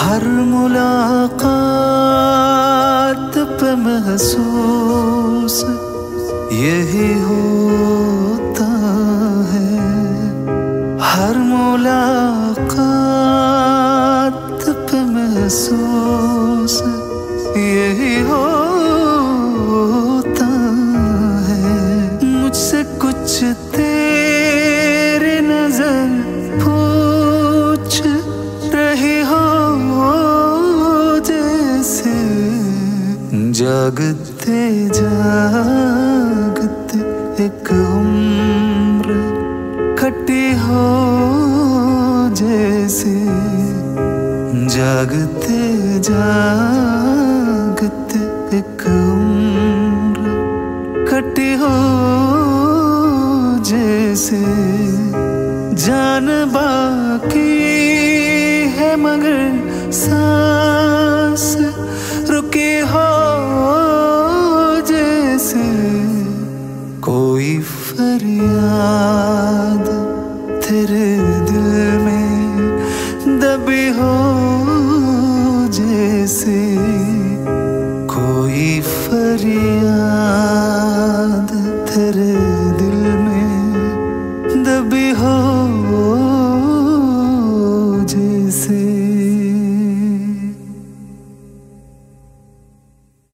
हर मुलाकात पे महसूस यही होता है। हर मुलाकात पे महसूस यही होता है। मुझसे कुछ तेरी नज़र जागते जागते एक उम्र खटी हो जैसे। जागते जागते एक उम्र खटी हो जैसे। जान बाकी कोई फरियाद तेरे दिल में दबी हो जैसे कोई फरियाद तेरे दिल में दबी हो